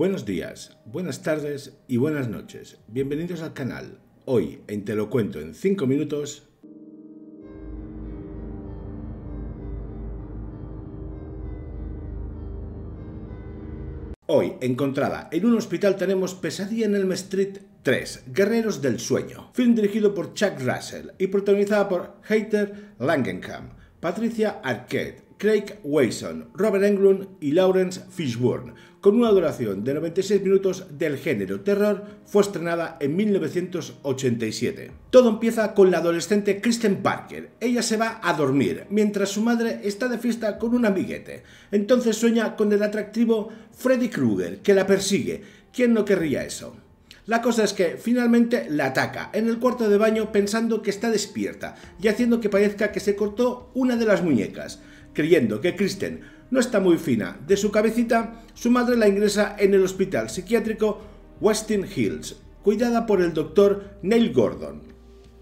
Buenos días, buenas tardes y buenas noches. Bienvenidos al canal. Hoy en Te lo cuento en 5 minutos. Hoy, encontrada en un hospital, tenemos Pesadilla en Elm Street 3, Guerreros del Sueño, film dirigido por Chuck Russell y protagonizada por Heather Langenkamp, Patricia Arquette, Craig Wason, Robert Englund y Lawrence Fishburne, con una duración de 96 minutos del género terror, fue estrenada en 1987. Todo empieza con la adolescente Kristen Parker. Ella se va a dormir, mientras su madre está de fiesta con un amiguete. Entonces sueña con el atractivo Freddy Krueger, que la persigue. ¿Quién no querría eso? La cosa es que finalmente la ataca en el cuarto de baño pensando que está despierta y haciendo que parezca que se cortó una de las muñecas. Creyendo que Kristen no está muy fina de su cabecita, su madre la ingresa en el hospital psiquiátrico Westin Hills, cuidada por el doctor Neil Gordon.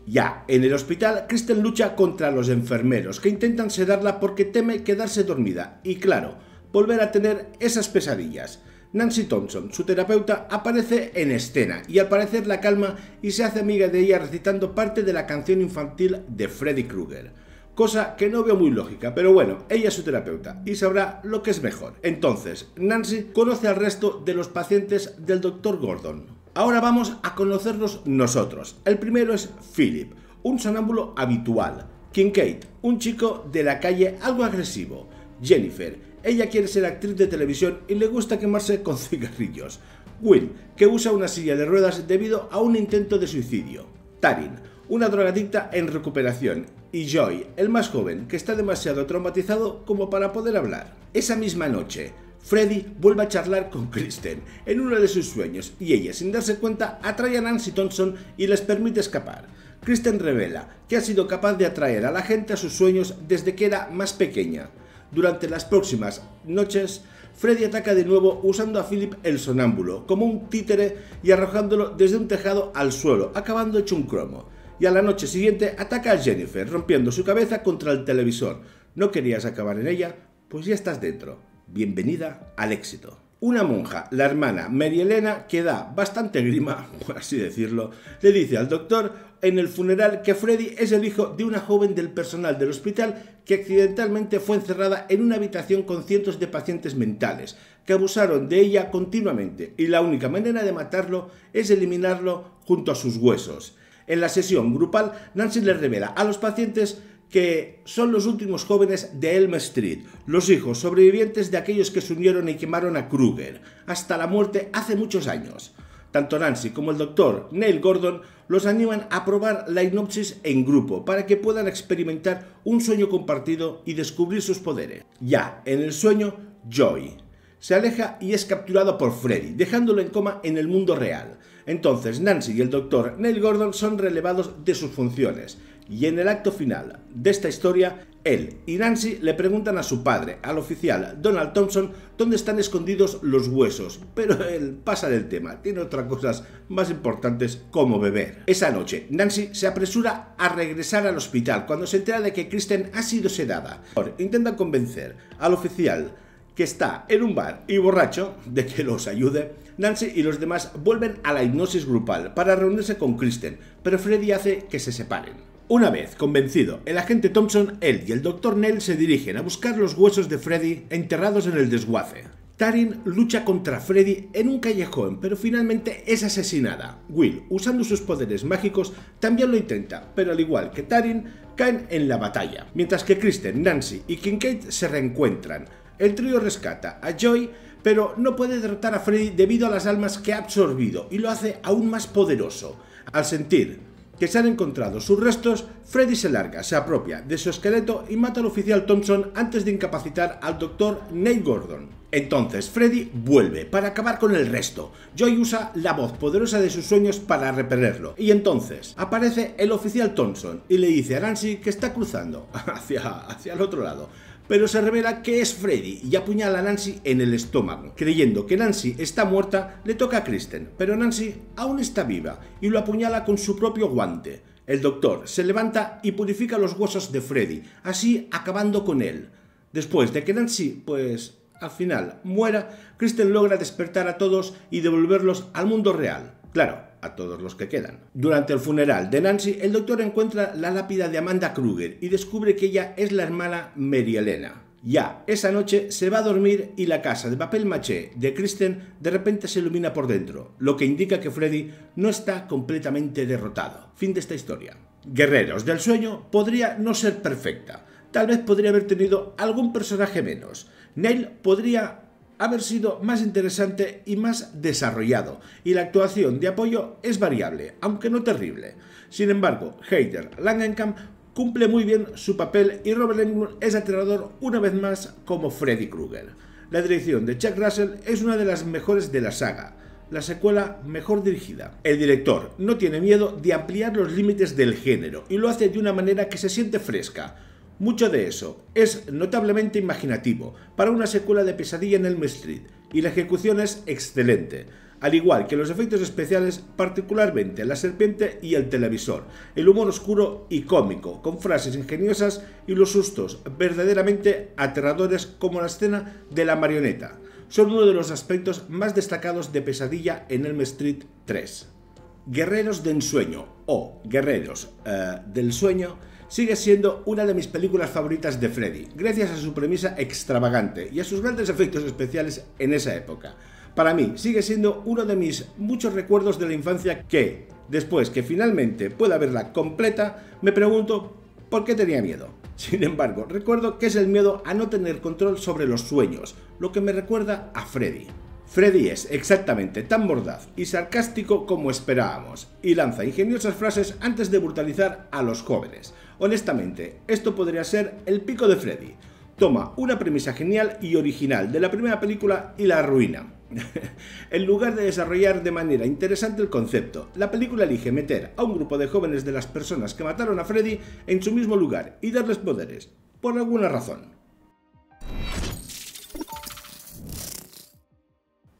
Ya, en el hospital, Kristen lucha contra los enfermeros que intentan sedarla porque teme quedarse dormida y, claro, volver a tener esas pesadillas. Nancy Thompson, su terapeuta, aparece en escena y al parecer la calma y se hace amiga de ella recitando parte de la canción infantil de Freddy Krueger cosa que no veo muy lógica, pero bueno, ella es su terapeuta y sabrá lo que es mejor. Entonces, Nancy conoce al resto de los pacientes del Dr. Gordon. Ahora vamos a conocerlos nosotros. El primero es Philip, un sonámbulo habitual. Kincaid, un chico de la calle algo agresivo. Jennifer, ella quiere ser actriz de televisión y le gusta quemarse con cigarrillos. Will, que usa una silla de ruedas debido a un intento de suicidio. Tarin, una drogadicta en recuperación, y Joy, el más joven, que está demasiado traumatizado como para poder hablar. Esa misma noche, Freddy vuelve a charlar con Kristen en uno de sus sueños y ella, sin darse cuenta, atrae a Nancy Thompson y les permite escapar. Kristen revela que ha sido capaz de atraer a la gente a sus sueños desde que era más pequeña. Durante las próximas noches, Freddy ataca de nuevo usando a Philip el sonámbulo como un títere y arrojándolo desde un tejado al suelo, acabando hecho un cromo y a la noche siguiente ataca a Jennifer, rompiendo su cabeza contra el televisor. ¿No querías acabar en ella? Pues ya estás dentro. Bienvenida al éxito. Una monja, la hermana Mary Elena, que da bastante grima, por así decirlo, le dice al doctor en el funeral que Freddy es el hijo de una joven del personal del hospital que accidentalmente fue encerrada en una habitación con cientos de pacientes mentales, que abusaron de ella continuamente, y la única manera de matarlo es eliminarlo junto a sus huesos. En la sesión grupal, Nancy le revela a los pacientes que son los últimos jóvenes de Elm Street, los hijos sobrevivientes de aquellos que se unieron y quemaron a Kruger hasta la muerte hace muchos años. Tanto Nancy como el doctor Neil Gordon los animan a probar la hipnosis en grupo para que puedan experimentar un sueño compartido y descubrir sus poderes. Ya en el sueño, Joy se aleja y es capturado por Freddy, dejándolo en coma en el mundo real. Entonces Nancy y el doctor Neil Gordon son relevados de sus funciones y en el acto final de esta historia, él y Nancy le preguntan a su padre, al oficial Donald Thompson, dónde están escondidos los huesos, pero él pasa del tema, tiene otras cosas más importantes como beber. Esa noche, Nancy se apresura a regresar al hospital cuando se entera de que Kristen ha sido sedada. Intenta convencer al oficial que está en un bar y borracho de que los ayude, Nancy y los demás vuelven a la hipnosis grupal para reunirse con Kristen, pero Freddy hace que se separen. Una vez convencido, el agente Thompson, él y el Dr. Nell se dirigen a buscar los huesos de Freddy enterrados en el desguace. Tarin lucha contra Freddy en un callejón, pero finalmente es asesinada. Will, usando sus poderes mágicos, también lo intenta, pero al igual que Tarin, caen en la batalla, mientras que Kristen, Nancy y Kincaid se reencuentran. El trío rescata a Joy, pero no puede derrotar a Freddy debido a las almas que ha absorbido y lo hace aún más poderoso. Al sentir que se han encontrado sus restos, Freddy se larga, se apropia de su esqueleto y mata al oficial Thompson antes de incapacitar al doctor Nate Gordon. Entonces Freddy vuelve para acabar con el resto. Joy usa la voz poderosa de sus sueños para repelerlo. Y entonces aparece el oficial Thompson y le dice a Nancy que está cruzando hacia, hacia el otro lado pero se revela que es Freddy y apuñala a Nancy en el estómago. Creyendo que Nancy está muerta, le toca a Kristen, pero Nancy aún está viva y lo apuñala con su propio guante. El doctor se levanta y purifica los huesos de Freddy, así acabando con él. Después de que Nancy, pues, al final muera, Kristen logra despertar a todos y devolverlos al mundo real. Claro, a todos los que quedan. Durante el funeral de Nancy, el doctor encuentra la lápida de Amanda Kruger y descubre que ella es la hermana Mary Elena. Ya, esa noche se va a dormir y la casa de papel maché de Kristen de repente se ilumina por dentro, lo que indica que Freddy no está completamente derrotado. Fin de esta historia. Guerreros del Sueño podría no ser perfecta. Tal vez podría haber tenido algún personaje menos. Neil podría haber sido más interesante y más desarrollado, y la actuación de apoyo es variable, aunque no terrible. Sin embargo, Hater Langenkamp cumple muy bien su papel y Robert Englund es aterrador una vez más como Freddy Krueger. La dirección de Chuck Russell es una de las mejores de la saga, la secuela mejor dirigida. El director no tiene miedo de ampliar los límites del género y lo hace de una manera que se siente fresca, mucho de eso es notablemente imaginativo para una secuela de Pesadilla en Elm Street y la ejecución es excelente, al igual que los efectos especiales, particularmente la serpiente y el televisor, el humor oscuro y cómico, con frases ingeniosas y los sustos verdaderamente aterradores como la escena de la marioneta, son uno de los aspectos más destacados de Pesadilla en Elm Street 3. Guerreros de Ensueño o Guerreros uh, del Sueño sigue siendo una de mis películas favoritas de Freddy, gracias a su premisa extravagante y a sus grandes efectos especiales en esa época. Para mí sigue siendo uno de mis muchos recuerdos de la infancia que, después que finalmente pueda verla completa, me pregunto por qué tenía miedo. Sin embargo, recuerdo que es el miedo a no tener control sobre los sueños, lo que me recuerda a Freddy. Freddy es exactamente tan mordaz y sarcástico como esperábamos, y lanza ingeniosas frases antes de brutalizar a los jóvenes. Honestamente, esto podría ser el pico de Freddy. Toma una premisa genial y original de la primera película y la arruina. en lugar de desarrollar de manera interesante el concepto, la película elige meter a un grupo de jóvenes de las personas que mataron a Freddy en su mismo lugar y darles poderes, por alguna razón.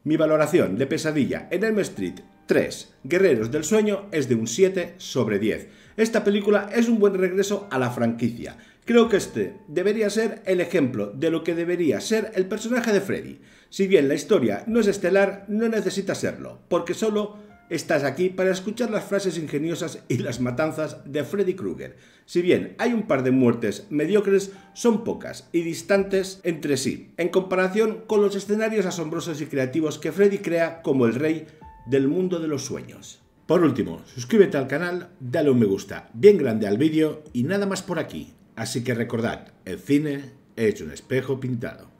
Mi valoración de pesadilla en Elm Street 3, Guerreros del Sueño, es de un 7 sobre 10. Esta película es un buen regreso a la franquicia. Creo que este debería ser el ejemplo de lo que debería ser el personaje de Freddy. Si bien la historia no es estelar, no necesita serlo, porque solo Estás aquí para escuchar las frases ingeniosas y las matanzas de Freddy Krueger. Si bien hay un par de muertes mediocres, son pocas y distantes entre sí, en comparación con los escenarios asombrosos y creativos que Freddy crea como el rey del mundo de los sueños. Por último, suscríbete al canal, dale un me gusta bien grande al vídeo y nada más por aquí. Así que recordad, el cine es un espejo pintado.